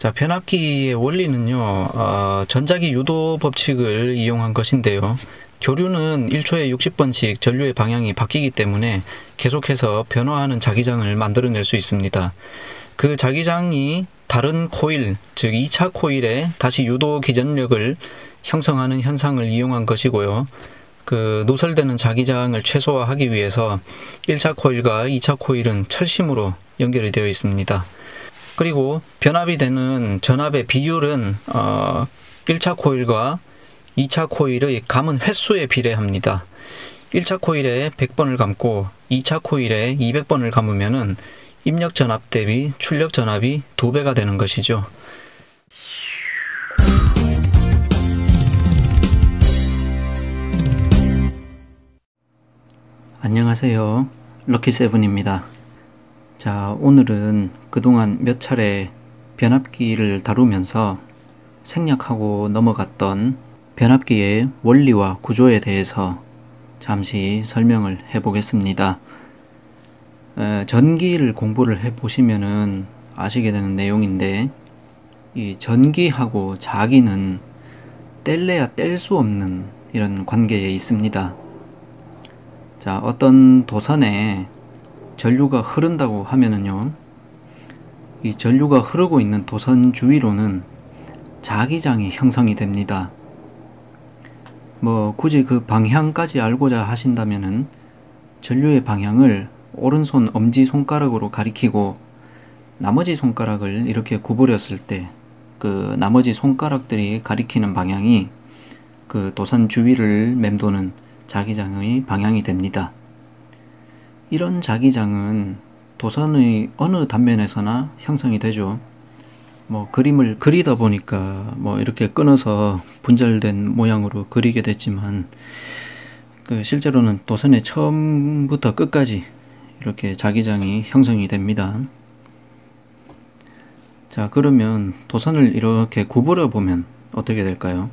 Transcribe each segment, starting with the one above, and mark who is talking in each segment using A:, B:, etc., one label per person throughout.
A: 자, 변압기의 원리는요, 어, 전자기 유도 법칙을 이용한 것인데요. 교류는 1초에 60번씩 전류의 방향이 바뀌기 때문에 계속해서 변화하는 자기장을 만들어낼 수 있습니다. 그 자기장이 다른 코일, 즉 2차 코일에 다시 유도 기전력을 형성하는 현상을 이용한 것이고요. 그 누설되는 자기장을 최소화하기 위해서 1차 코일과 2차 코일은 철심으로 연결이 되어 있습니다. 그리고 변압이 되는 전압의 비율은 어 1차 코일과 2차 코일의 감은 횟수에 비례합니다. 1차 코일에 100번을 감고 2차 코일에 200번을 감으면은 입력 전압 대비 출력 전압이 2배가 되는 것이죠. 안녕하세요. 럭키세븐입니다. 자, 오늘은 그동안 몇 차례 변압기를 다루면서 생략하고 넘어갔던 변압기의 원리와 구조에 대해서 잠시 설명을 해 보겠습니다. 전기를 공부를 해 보시면은 아시게 되는 내용인데, 이 전기하고 자기는 뗄래야 뗄 수 없는 이런 관계에 있습니다. 자, 어떤 도선에 전류가 흐른다고 하면은요, 이 전류가 흐르고 있는 도선 주위로는 자기장이 형성이 됩니다. 뭐, 굳이 그 방향까지 알고자 하신다면은 전류의 방향을 오른손 엄지손가락으로 가리키고 나머지 손가락을 이렇게 구부렸을 때 그 나머지 손가락들이 가리키는 방향이 그 도선 주위를 맴도는 자기장의 방향이 됩니다. 이런 자기장은 도선의 어느 단면에서나 형성이 되죠. 뭐 그림을 그리다 보니까 뭐 이렇게 끊어서 분절된 모양으로 그리게 됐지만 그 실제로는 도선의 처음부터 끝까지 이렇게 자기장이 형성이 됩니다. 자 그러면 도선을 이렇게 구부려 보면 어떻게 될까요?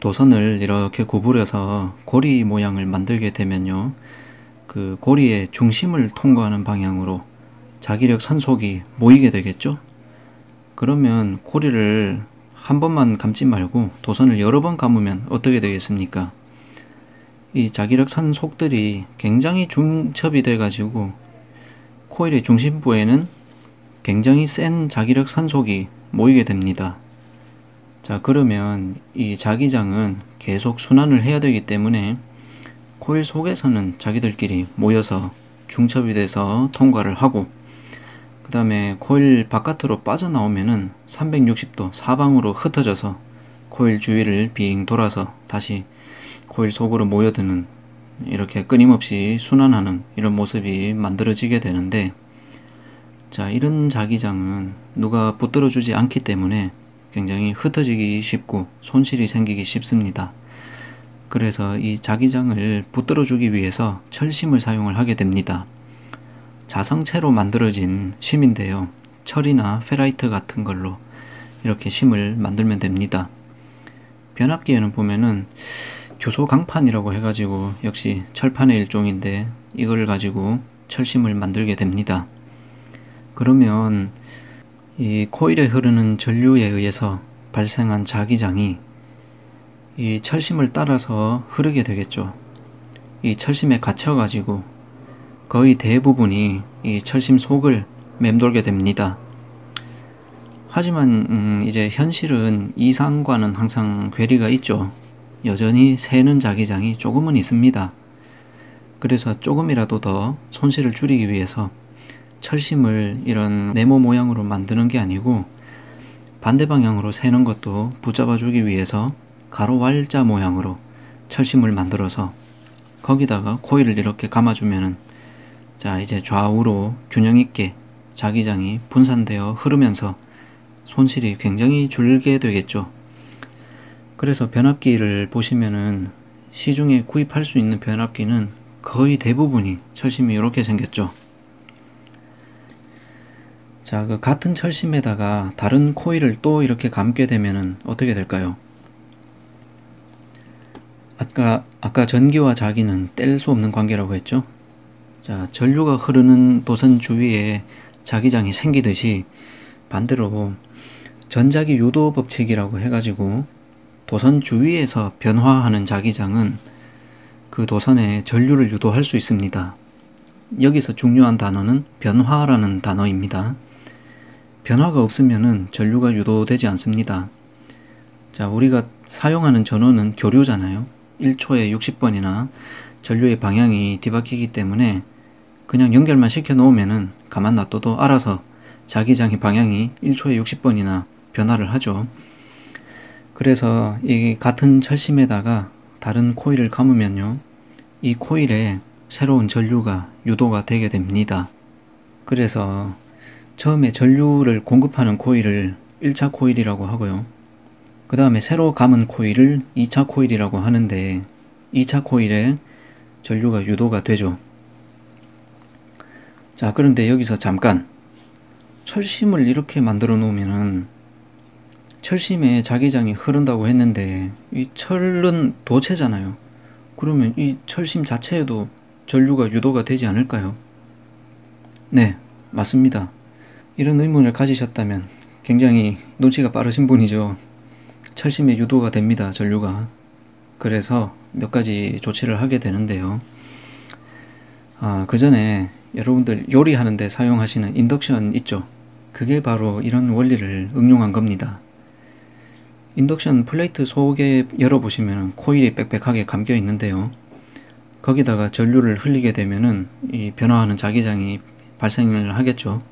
A: 도선을 이렇게 구부려서 고리 모양을 만들게 되면요. 그 고리의 중심을 통과하는 방향으로 자기력 선속이 모이게 되겠죠? 그러면 고리를 한 번만 감지 말고 도선을 여러 번 감으면 어떻게 되겠습니까? 이 자기력 선속들이 굉장히 중첩이 돼 가지고 코일의 중심부에는 굉장히 센 자기력 선속이 모이게 됩니다. 자, 그러면 이 자기장은 계속 순환을 해야 되기 때문에 코일 속에서는 자기들끼리 모여서 중첩이 돼서 통과를 하고 그 다음에 코일 바깥으로 빠져나오면은 360도 사방으로 흩어져서 코일 주위를 빙 돌아서 다시 코일 속으로 모여드는 이렇게 끊임없이 순환하는 이런 모습이 만들어지게 되는데 자 이런 자기장은 누가 붙들어 주지 않기 때문에 굉장히 흩어지기 쉽고 손실이 생기기 쉽습니다. 그래서 이 자기장을 붙들어 주기 위해서 철심을 사용을 하게 됩니다. 자성체로 만들어진 심인데요. 철이나 페라이트 같은 걸로 이렇게 심을 만들면 됩니다. 변압기에는 보면은 교소 강판이라고 해가지고 역시 철판의 일종인데 이걸 가지고 철심을 만들게 됩니다. 그러면 이 코일에 흐르는 전류에 의해서 발생한 자기장이 이 철심을 따라서 흐르게 되겠죠. 이 철심에 갇혀가지고 거의 대부분이 이 철심 속을 맴돌게 됩니다. 하지만 음 이제 현실은 이상과는 항상 괴리가 있죠. 여전히 새는 자기장이 조금은 있습니다. 그래서 조금이라도 더 손실을 줄이기 위해서 철심을 이런 네모 모양으로 만드는 게 아니고 반대 방향으로 세는 것도 붙잡아 주기 위해서 가로 Y자 모양으로 철심을 만들어서 거기다가 코일을 이렇게 감아주면은 자 이제 좌우로 균형 있게 자기장이 분산되어 흐르면서 손실이 굉장히 줄게 되겠죠. 그래서 변압기를 보시면은 시중에 구입할 수 있는 변압기는 거의 대부분이 철심이 이렇게 생겼죠. 자, 그 같은 철심에다가 다른 코일을 또 이렇게 감게 되면은 어떻게 될까요? 아까, 아까 전기와 자기는 뗄 수 없는 관계라고 했죠? 자, 전류가 흐르는 도선 주위에 자기장이 생기듯이 반대로 전자기 유도 법칙이라고 해가지고 도선 주위에서 변화하는 자기장은 그 도선에 전류를 유도할 수 있습니다. 여기서 중요한 단어는 변화라는 단어입니다. 변화가 없으면 전류가 유도되지 않습니다. 자, 우리가 사용하는 전원은 교류잖아요. 1초에 60번이나 전류의 방향이 뒤바뀌기 때문에 그냥 연결만 시켜 놓으면은 가만 놔둬도 알아서 자기장의 방향이 1초에 60번이나 변화를 하죠. 그래서 이 같은 철심에다가 다른 코일을 감으면요. 이 코일에 새로운 전류가 유도가 되게 됩니다. 그래서 처음에 전류를 공급하는 코일을 1차 코일이라고 하고요. 그 다음에 새로 감은 코일을 2차 코일이라고 하는데 2차 코일에 전류가 유도가 되죠. 자, 그런데 여기서 잠깐 철심을 이렇게 만들어 놓으면은 철심에 자기장이 흐른다고 했는데 이 철은 도체잖아요. 그러면 이 철심 자체에도 전류가 유도가 되지 않을까요? 네, 맞습니다. 이런 의문을 가지셨다면 굉장히 눈치가 빠르신 분이죠. 철심에 유도가 됩니다, 전류가. 그래서 몇 가지 조치를 하게 되는데요. 아, 그 전에 여러분들 요리하는데 사용하시는 인덕션 있죠? 그게 바로 이런 원리를 응용한 겁니다. 인덕션 플레이트 속에 열어보시면 코일이 빽빽하게 감겨 있는데요. 거기다가 전류를 흘리게 되면은 이 변화하는 자기장이 발생을 하겠죠.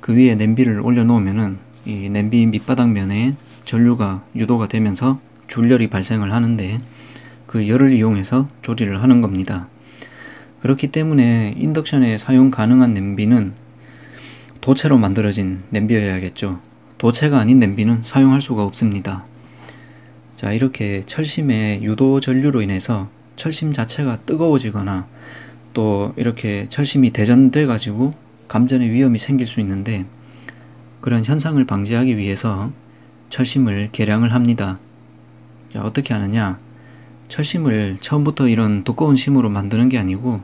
A: 그 위에 냄비를 올려놓으면은 이 냄비 밑바닥 면에 전류가 유도가 되면서 줄열이 발생을 하는데 그 열을 이용해서 조리를 하는 겁니다. 그렇기 때문에 인덕션에 사용 가능한 냄비는 도체로 만들어진 냄비여야겠죠. 도체가 아닌 냄비는 사용할 수가 없습니다. 자, 이렇게 철심의 유도 전류로 인해서 철심 자체가 뜨거워지거나 또 이렇게 철심이 대전돼 가지고 감전의 위험이 생길 수 있는데 그런 현상을 방지하기 위해서 철심을 개량을 합니다. 자, 어떻게 하느냐? 철심을 처음부터 이런 두꺼운 심으로 만드는 게 아니고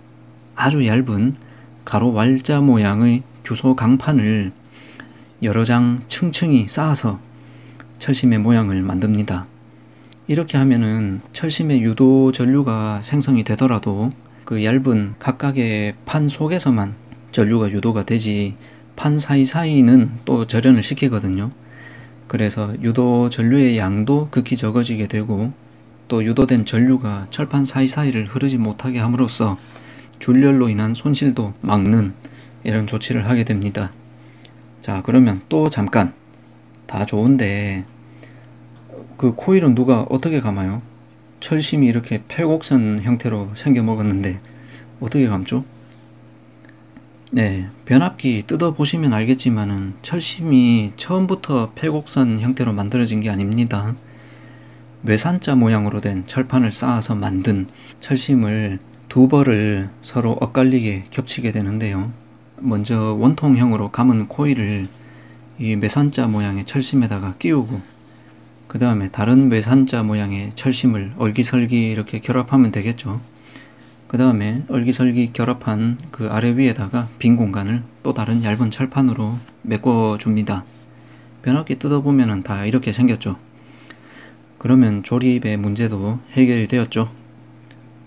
A: 아주 얇은 가로 Y자 모양의 규소 강판을 여러 장 층층이 쌓아서 철심의 모양을 만듭니다. 이렇게 하면은 철심의 유도 전류가 생성이 되더라도 그 얇은 각각의 판 속에서만 전류가 유도가 되지 판 사이사이는 또 절연을 시키거든요. 그래서 유도 전류의 양도 극히 적어지게 되고 또 유도된 전류가 철판 사이사이를 흐르지 못하게 함으로써 줄열로 인한 손실도 막는 이런 조치를 하게 됩니다. 자, 그러면 또 잠깐. 다 좋은데, 그 코일은 누가 어떻게 감아요? 철심이 이렇게 팔곡선 형태로 생겨 먹었는데, 어떻게 감죠? 네, 변압기 뜯어보시면 알겠지만은 철심이 처음부터 팔곡선 형태로 만들어진 게 아닙니다. 외산자 모양으로 된 철판을 쌓아서 만든 철심을 두 벌을 서로 엇갈리게 겹치게 되는데요. 먼저 원통형으로 감은 코일을 이 매산자 모양의 철심에다가 끼우고 그 다음에 다른 매산자 모양의 철심을 얼기설기 이렇게 결합하면 되겠죠. 그 다음에 얼기설기 결합한 그 아래 위에다가 빈 공간을 또 다른 얇은 철판으로 메꿔 줍니다. 변압기 뜯어보면 다 이렇게 생겼죠. 그러면 조립의 문제도 해결이 되었죠.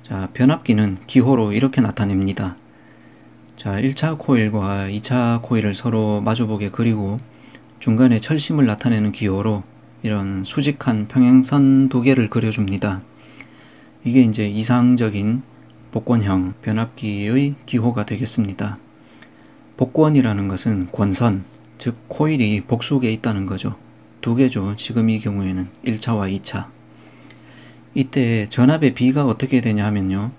A: 자, 변압기는 기호로 이렇게 나타냅니다. 자, 1차 코일과 2차 코일을 서로 마주보게 그리고 중간에 철심을 나타내는 기호로 이런 수직한 평행선 두 개를 그려줍니다. 이게 이제 이상적인 복권형 변압기의 기호가 되겠습니다. 복권이라는 것은 권선, 즉 코일이 복수에 있다는 거죠. 두 개죠. 지금 이 경우에는 1차와 2차. 이때 전압의 비가 어떻게 되냐 하면요.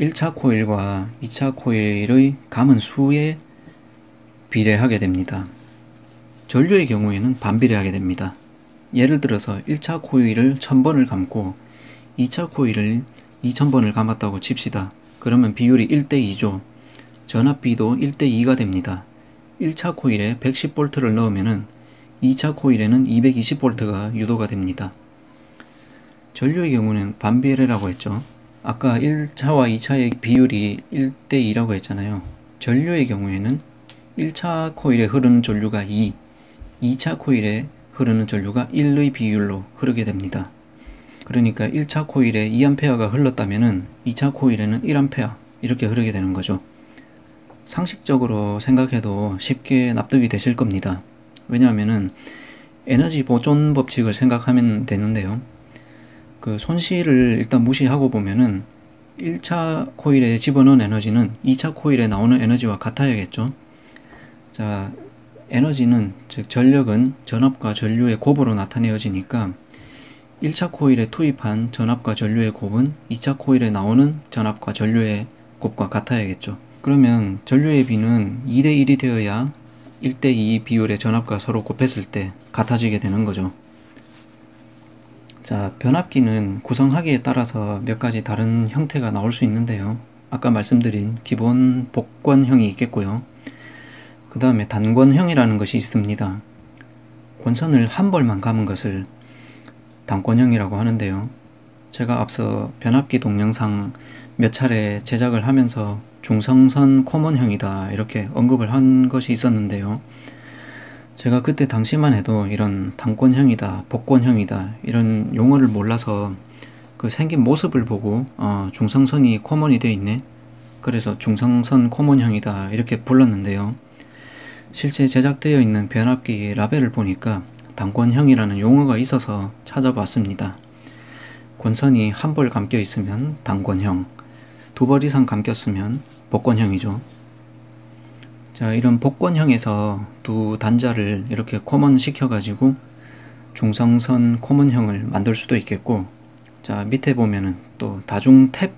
A: 1차 코일과 2차 코일의 감은 수에 비례하게 됩니다. 전류의 경우에는 반비례하게 됩니다. 예를 들어서 1차 코일을 1000번을 감고 2차 코일을 2000번을 감았다고 칩시다. 그러면 비율이 1대2죠. 전압비도 1대2가 됩니다. 1차 코일에 110V를 넣으면 2차 코일에는 220V가 유도가 됩니다. 전류의 경우는 반비례라고 했죠. 아까 1차와 2차의 비율이 1대2라고 했잖아요. 전류의 경우에는 1차 코일에 흐르는 전류가 2, 2차 코일에 흐르는 전류가 1의 비율로 흐르게 됩니다. 그러니까 1차 코일에 2A가 흘렀다면 2차 코일에는 1A 이렇게 흐르게 되는 거죠. 상식적으로 생각해도 쉽게 납득이 되실 겁니다. 왜냐하면 에너지 보존 법칙을 생각하면 되는데요. 그 손실을 일단 무시하고 보면은 1차 코일에 집어넣은 에너지는 2차 코일에 나오는 에너지와 같아야겠죠. 자, 에너지는 즉 전력은 전압과 전류의 곱으로 나타내어지니까 1차 코일에 투입한 전압과 전류의 곱은 2차 코일에 나오는 전압과 전류의 곱과 같아야겠죠. 그러면 전류의 비는 2대1이 되어야 1대2 비율의 전압과 서로 곱했을 때 같아지게 되는 거죠. 자, 변압기는 구성하기에 따라서 몇 가지 다른 형태가 나올 수 있는데요. 아까 말씀드린 기본 복권형이 있겠고요. 그 다음에 단권형이라는 것이 있습니다. 권선을 한 벌만 감은 것을 단권형이라고 하는데요. 제가 앞서 변압기 동영상 몇 차례 제작을 하면서 중성선 코먼형이다 이렇게 언급을 한 것이 있었는데요. 제가 그때 당시만 해도 이런 단권형이다, 복권형이다 이런 용어를 몰라서 그 생긴 모습을 보고 어, 중성선이 코먼이 돼 있네. 그래서 중성선 코먼형이다 이렇게 불렀는데요. 실제 제작되어 있는 변압기 라벨을 보니까 단권형이라는 용어가 있어서 찾아봤습니다. 권선이 한 벌 감겨 있으면 단권형, 두 벌 이상 감겼으면 복권형이죠. 자, 이런 복권형에서 두 단자를 이렇게 코먼 시켜가지고 중성선 코먼형을 만들 수도 있겠고, 자, 밑에 보면은 또 다중 탭,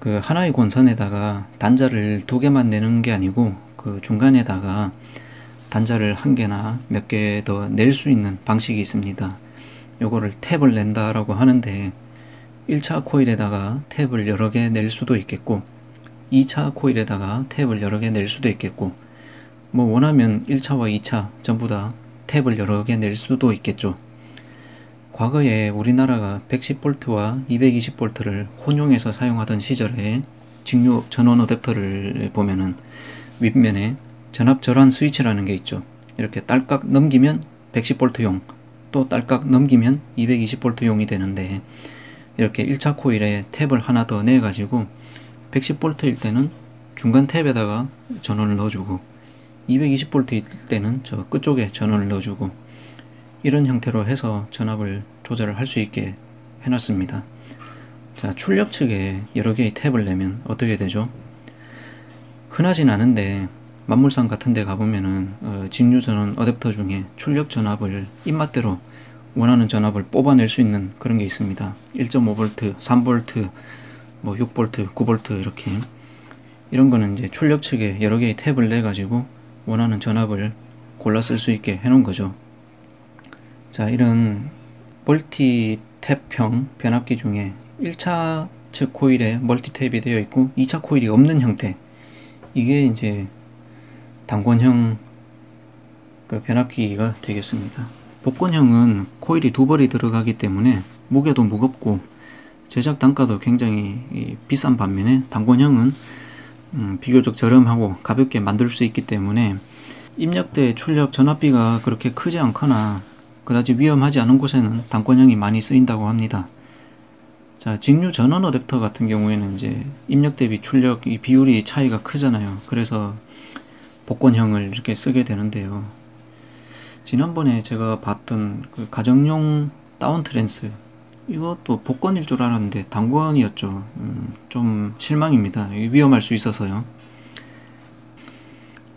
A: 그 하나의 권선에다가 단자를 두 개만 내는 게 아니고, 그 중간에다가 단자를 한 개나 몇 개 더 낼 수 있는 방식이 있습니다. 요거를 탭을 낸다라고 하는데 1차 코일에다가 탭을 여러 개 낼 수도 있겠고 2차 코일에다가 탭을 여러 개 낼 수도 있겠고 뭐 원하면 1차와 2차 전부 다 탭을 여러 개 낼 수도 있겠죠. 과거에 우리나라가 110V와 220V를 혼용해서 사용하던 시절에 직류 전원 어댑터를 보면은 윗면에 전압 절환 스위치라는 게 있죠. 이렇게 딸깍 넘기면 110V용, 또 딸깍 넘기면 220V용이 되는데 이렇게 1차 코일에 탭을 하나 더 내가지고 110V일 때는 중간 탭에다가 전원을 넣어주고 220V일 때는 저 끝쪽에 전원을 넣어주고 이런 형태로 해서 전압을 조절을 할 수 있게 해놨습니다. 자, 출력 측에 여러 개의 탭을 내면 어떻게 되죠? 흔하진 않은데 만물상 같은 데 가보면은 어, 직류전원 어댑터 중에 출력 전압을 입맛대로 원하는 전압을 뽑아낼 수 있는 그런 게 있습니다. 1.5V, 3V, 뭐 6V, 9V 이렇게 이런 거는 이제 출력 측에 여러 개의 탭을 내 가지고 원하는 전압을 골라 쓸 수 있게 해 놓은 거죠. 자, 이런 멀티 탭형 변압기 중에 1차 측 코일에 멀티 탭이 되어 있고 2차 코일이 없는 형태 이게 이제 단권형 그 변압기가 되겠습니다. 복권형은 코일이 두 벌이 들어가기 때문에 무게도 무겁고 제작 단가도 굉장히 비싼 반면에 단권형은 음, 비교적 저렴하고 가볍게 만들 수 있기 때문에 입력대 출력 전압비가 그렇게 크지 않거나 그다지 위험하지 않은 곳에는 단권형이 많이 쓰인다고 합니다. 자, 직류 전원 어댑터 같은 경우에는 이제 입력 대비 출력 이 비율이 차이가 크잖아요. 그래서 복권형을 이렇게 쓰게 되는데요. 지난번에 제가 봤던 그 가정용 다운 트랜스 이것도 복권일 줄 알았는데 단권이었죠. 음, 좀 실망입니다. 위험할 수 있어서요.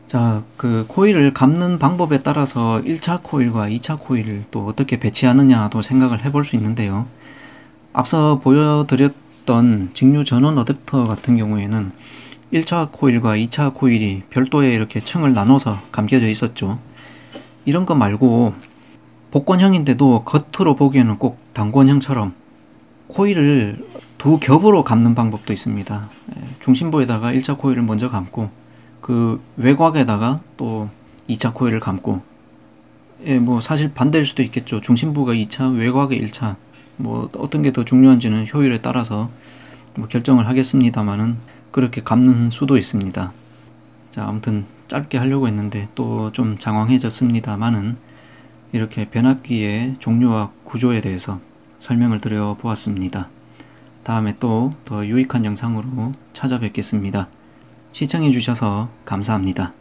A: 자, 그 코일을 감는 방법에 따라서 1차 코일과 2차 코일을 또 어떻게 배치하느냐도 생각을 해볼 수 있는데요. 앞서 보여드렸던 직류 전원 어댑터 같은 경우에는 1차 코일과 2차 코일이 별도의 이렇게 층을 나눠서 감겨져 있었죠. 이런 거 말고 복권형인데도 겉으로 보기에는 꼭 단권형처럼 코일을 두 겹으로 감는 방법도 있습니다. 예, 중심부에다가 1차 코일을 먼저 감고 그 외곽에다가 또 2차 코일을 감고 예, 뭐 사실 반대일 수도 있겠죠. 중심부가 2차, 외곽에 1차 뭐 어떤 게 더 중요한지는 효율에 따라서 뭐 결정을 하겠습니다만은 그렇게 감는 수도 있습니다. 자, 아무튼 짧게 하려고 했는데 또 좀 장황해졌습니다만은 이렇게 변압기의 종류와 구조에 대해서 설명을 드려 보았습니다. 다음에 또 더 유익한 영상으로 찾아뵙겠습니다. 시청해 주셔서 감사합니다.